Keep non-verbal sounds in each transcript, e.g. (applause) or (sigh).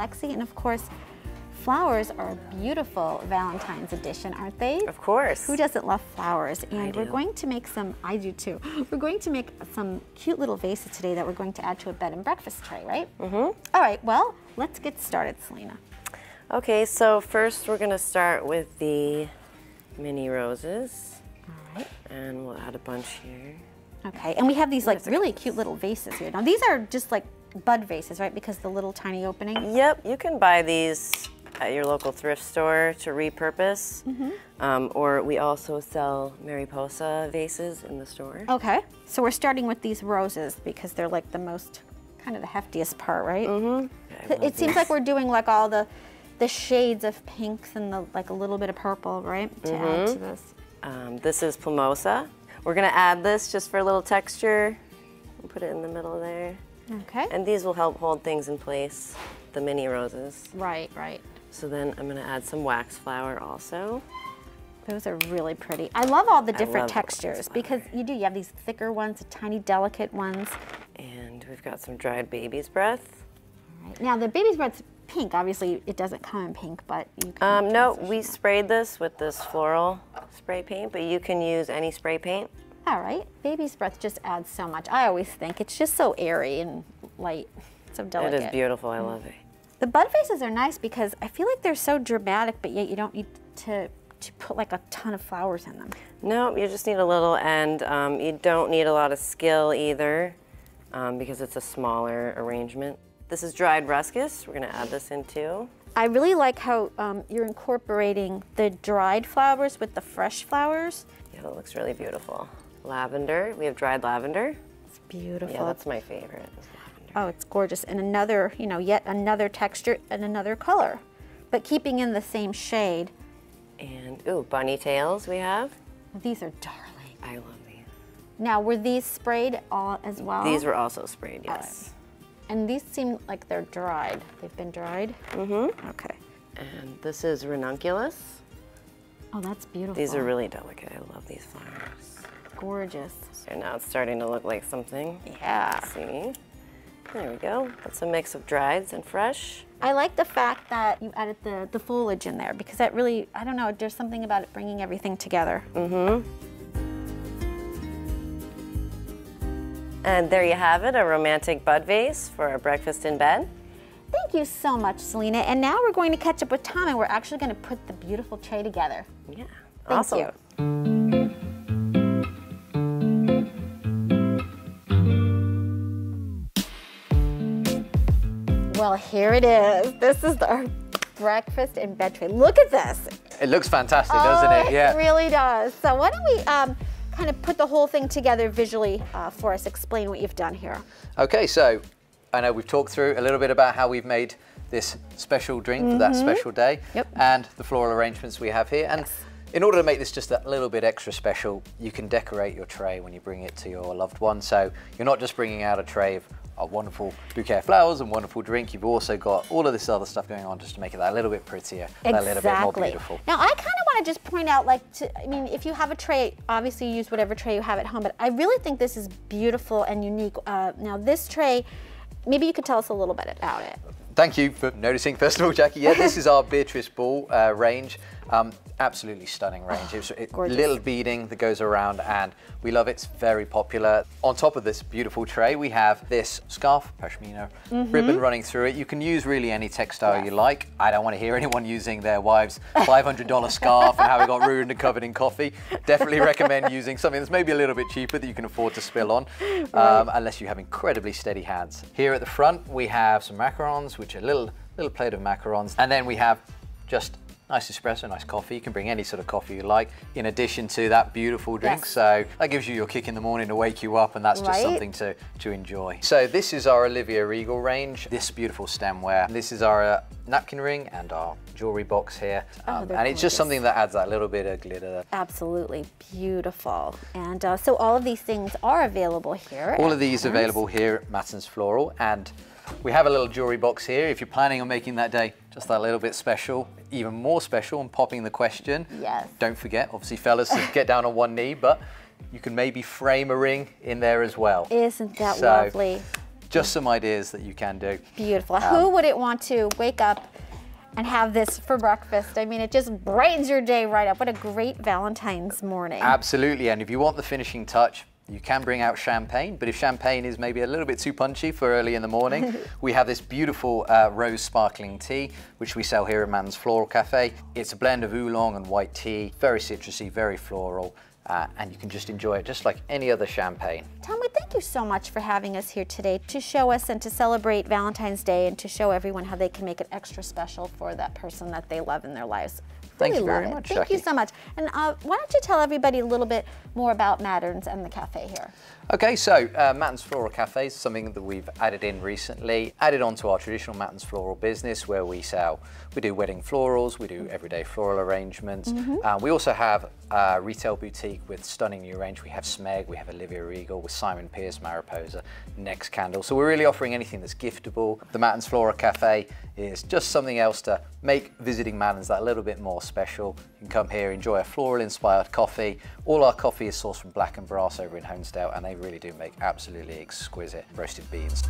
Lexi. And of course, flowers are a beautiful Valentine's edition, aren't they? Of course. Who doesn't love flowers? And we're going to make some, I do too. (laughs) We're going to make some cute little vases today that we're going to add to a bed and breakfast tray, right? Mm-hmm. All right, well, let's get started, Selena. Okay, so first we're gonna start with the mini roses. All right. And we'll add a bunch here. Okay, and we have these like really cute little vases here. Now these are just like bud vases, right? Because the little tiny opening. Yep, you can buy these at your local thrift store to repurpose. Um, or we also sell Mariposa vases in the store. Okay, so we're starting with these roses because they're like the most, kind of the heftiest part, right? Mm-hmm. It, it seems like we're doing like all the, the shades of pinks and the like a little bit of purple, right? To add to this. Um, this is Plumosa. We're gonna add this just for a little texture. We'll put it in the middle there. Okay. And these will help hold things in place, the mini roses. right, right. So then I'm gonna add some wax flower also. Those are really pretty. I love all the different textures because you do. You have these thicker ones, the tiny, delicate ones. And we've got some dried baby's breath. Right. Now the baby's breath's pink. Obviously, it doesn't come in pink, but you can. Um, no, we sprayed this with this floral spray paint, but you can use any spray paint. All right. Baby's breath just adds so much. I always think it's just so airy and light, so delicate. It is beautiful, I love it. The bud vases are nice because I feel like they're so dramatic, but yet you don't need to to put like a ton of flowers in them. No, you just need a little, and um, you don't need a lot of skill either um, because it's a smaller arrangement. This is dried ruscus. We're gonna add this in too. I really like how um, you're incorporating the dried flowers with the fresh flowers. Yeah, that looks really beautiful. Lavender. We have dried lavender. It's beautiful. Yeah, that's my favorite. Oh, it's gorgeous. And another, you know, yet another texture and another color, but keeping in the same shade. And ooh, bunny tails we have. These are darling. I love these. Now, were these sprayed all as well? These were also sprayed, yes. And these seem like they're dried. They've been dried? Mm-hmm. Okay. And this is ranunculus. Oh, that's beautiful. These are really delicate. I love these flowers. Gorgeous. So now it's starting to look like something. Yeah. See? There we go. That's a mix of drieds and fresh. I like the fact that you added the, the foliage in there because that really, I don't know, there's something about it bringing everything together. Mm-hmm. And there you have it, a romantic bud vase for a breakfast in bed. Thank you so much, Selena. And now we're going to catch up with Tom and we're actually going to put the beautiful tray together. Yeah. Thank awesome. you. Well, here it is. This is our breakfast in bed tray. Look at this. It looks fantastic, oh, doesn't it? Yeah. It really does. So why don't we um, kind of put the whole thing together visually uh, for us, explain what you've done here. Okay, so I know we've talked through a little bit about how we've made this special drink for that special day Mm-hmm. Yep. and the floral arrangements we have here. And in order to make this just a little bit extra special, you can decorate your tray when you bring it to your loved one. So you're not just bringing out a tray of a wonderful bouquet of flowers and wonderful drink, you've also got all of this other stuff going on just to make it that little bit prettier, that little bit more beautiful. Now, I kind of want to just point out, like, to, I mean, if you have a tray, obviously you use whatever tray you have at home, but I really think this is beautiful and unique. Uh, now, this tray, maybe you could tell us a little bit about it. Thank you for noticing, first of all, Jackie. Yeah, this (laughs) is our Beatriz Ball uh, range. Um, absolutely stunning range. It's (sighs) a little beading that goes around, and we love it. It's very popular. On top of this beautiful tray, we have this scarf, pashmina ribbon running through it. You can use really any textile you like. I don't want to hear anyone using their wife's $500 (laughs) scarf and how it got ruined and covered in coffee. Definitely (laughs) recommend using something that's maybe a little bit cheaper that you can afford to spill on, um, unless you have incredibly steady hands. Here at the front, we have some macarons, which are little little plate of macarons, and then we have just nice espresso, nice coffee. You can bring any sort of coffee you like, in addition to that beautiful drink. Yes. So that gives you your kick in the morning to wake you up, and that's just something to to enjoy. So this is our Olivia Riegel range. This beautiful stemware. This is our uh, napkin ring and our jewelry box here, Oh, Um, they're and it's just something that adds that little bit of glitter. Absolutely beautiful. And uh, so all of these things are available here. All of these available here at Matton's Floral, and we have a little jewelry box here. If you're planning on making that day just that little bit special, even more special, and popping the question. Yes. Don't forget, obviously, fellas, to get down on one knee, but you can maybe frame a ring in there as well. Isn't that So, lovely? just some ideas that you can do. Beautiful. Um, Who wouldn't want to wake up and have this for breakfast? I mean, it just brightens your day right up. What a great Valentine's morning. Absolutely, and if you want the finishing touch, you can bring out champagne, but if champagne is maybe a little bit too punchy for early in the morning, (laughs) we have this beautiful uh, rose sparkling tea, which we sell here at Matton's Floral Cafe. It's a blend of oolong and white tea, very citrusy, very floral, uh, and you can just enjoy it just like any other champagne. Tom, we thank you so much for having us here today to show us and to celebrate Valentine's Day and to show everyone how they can make it extra special for that person that they love in their lives. Thank Really you very much, Thank you so much. And uh, why don't you tell everybody a little bit more about Matterns and the cafe here? Okay, so uh, Matton's Floral Cafe is something that we've added in recently, added onto our traditional Matton's Floral business where we sell, we do wedding florals, we do everyday floral arrangements. Uh, we also have a retail boutique with stunning new range. We have Smeg, we have Olivia Riegel with Simon Pearce, Mariposa, Nest Candle. So we're really offering anything that's giftable. The Matton's Flora Cafe is just something else to make visiting Matton's that little bit more special. You can come here, enjoy a floral inspired coffee. All our coffee is sourced from Black and Brass over in Honesdale and they really do make absolutely exquisite roasted beans.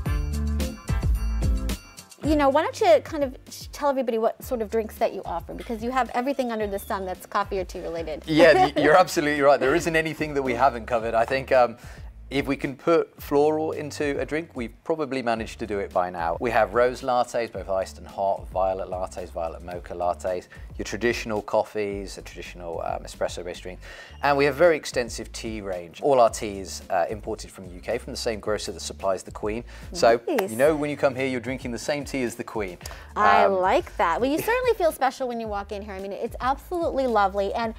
You know, why don't you kind of tell everybody what sort of drinks that you offer because you have everything under the sun that's coffee or tea related. Yeah, (laughs) you're absolutely right. There isn't anything that we haven't covered. I think um, if we can put floral into a drink, we've probably managed to do it by now. We have rose lattes, both iced and hot, violet lattes, violet mocha lattes, your traditional coffees, a traditional um, espresso-based drink, and we have a very extensive tea range. All our tea is uh, imported from the UK, from the same grocer that supplies the Queen. So Nice. you know when you come here, you're drinking the same tea as the Queen. I Um, like that. Well, you (laughs) certainly feel special when you walk in here. I mean, it's absolutely lovely, and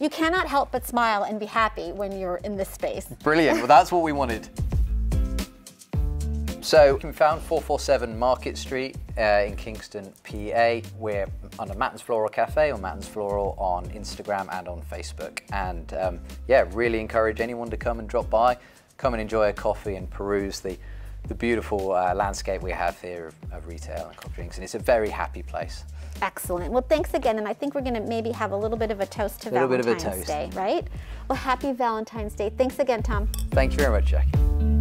you cannot help but smile and be happy when you're in this space. Brilliant. Well, that's what we wanted. So we found 447 Market Street uh, in Kingston, PA. We're under Matton's Floral Cafe or Matton's Floral on Instagram and on Facebook. And um, yeah, really encourage anyone to come and drop by, come and enjoy a coffee and peruse the, the beautiful uh, landscape we have here of, of retail and coffee drinks. And it's a very happy place. Excellent. Well, thanks again, and I think we're going to maybe have a little bit of a toast to Little bit of a Valentine's toast. Day, right? Well, happy Valentine's Day. Thanks again, Tom. Thank you very much, Jackie.